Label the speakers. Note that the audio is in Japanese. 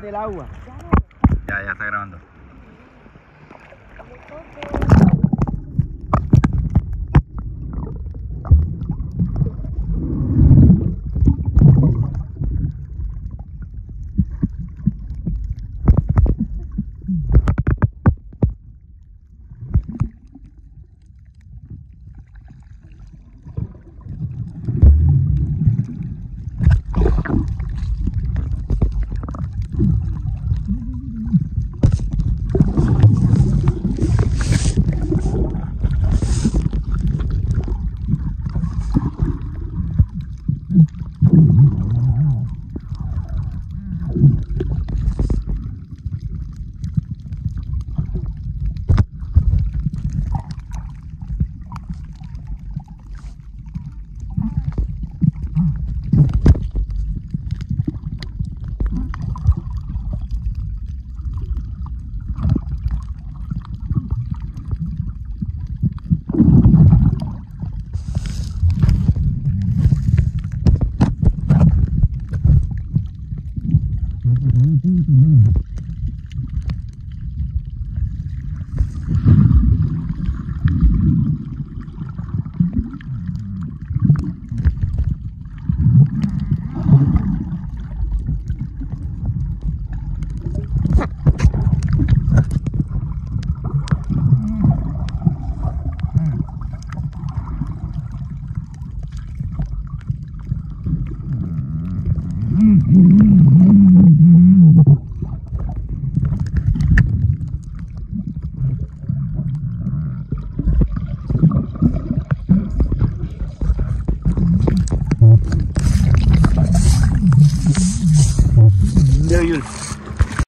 Speaker 1: del agua.
Speaker 2: Ya, ya está grabando.
Speaker 1: There yun.